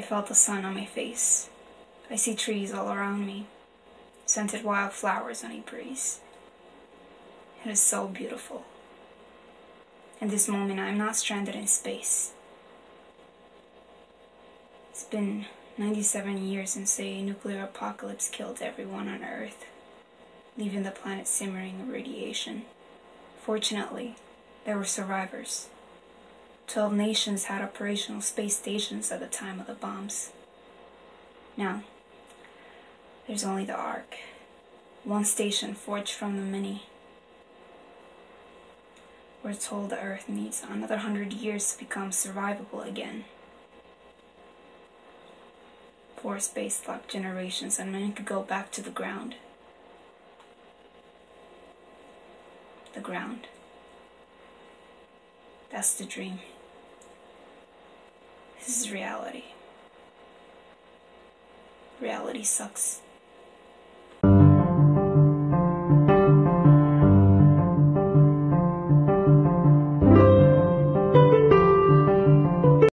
felt the sun on my face. I see trees all around me, scented wildflowers on a breeze. It is so beautiful. In this moment, I am not stranded in space. It's been 97 years since a nuclear apocalypse killed everyone on Earth, leaving the planet simmering in radiation. Fortunately, there were survivors. Twelve nations had operational space stations at the time of the bombs. Now, there's only the Ark, one station forged from the many. We're told the Earth needs another hundred years to become survivable again. Four space locked generations and men could go back to the ground. The ground. That's the dream. This is reality. Reality sucks.